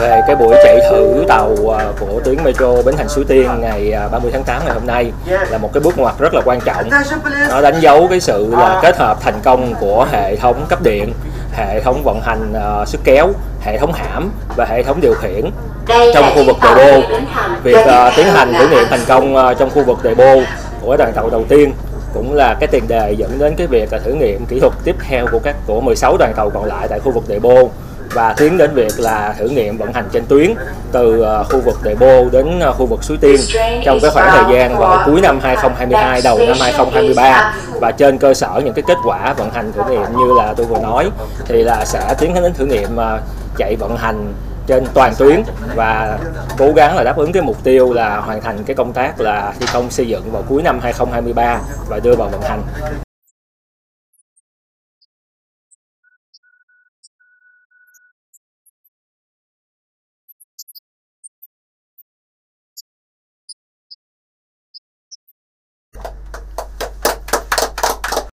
về cái buổi chạy thử tàu à, của tuyến metro Bến Thành Suối Tiên ngày à, 30 tháng 8 ngày hôm nay là một cái bước ngoặt rất là quan trọng. Nó đánh dấu cái sự là kết hợp thành công của hệ thống cấp điện, hệ thống vận hành à, sức kéo, hệ thống hãm và hệ thống điều khiển trong khu vực đề bô. Việc à, tiến hành thử nghiệm thành công à, trong khu vực đề bô của đoàn tàu đầu tiên cũng là cái tiền đề dẫn đến cái việc là thử nghiệm kỹ thuật tiếp theo của các của 16 đoàn tàu còn lại tại khu vực đề bô và tiến đến việc là thử nghiệm vận hành trên tuyến từ ờ, khu vực Đề Bô đến ờ, khu vực Suối Tiên trong cái khoảng thời gian vào cuối năm 2022 đầu năm 2023 và trên cơ sở những cái kết quả vận hành thử nghiệm như là tôi vừa nói thì là sẽ tiến đến thử nghiệm ờ, chạy vận hành trên toàn tuyến và cố gắng là đáp ứng cái mục tiêu là hoàn thành cái công tác là thi công xây dựng vào cuối năm 2023 và đưa vào vận hành.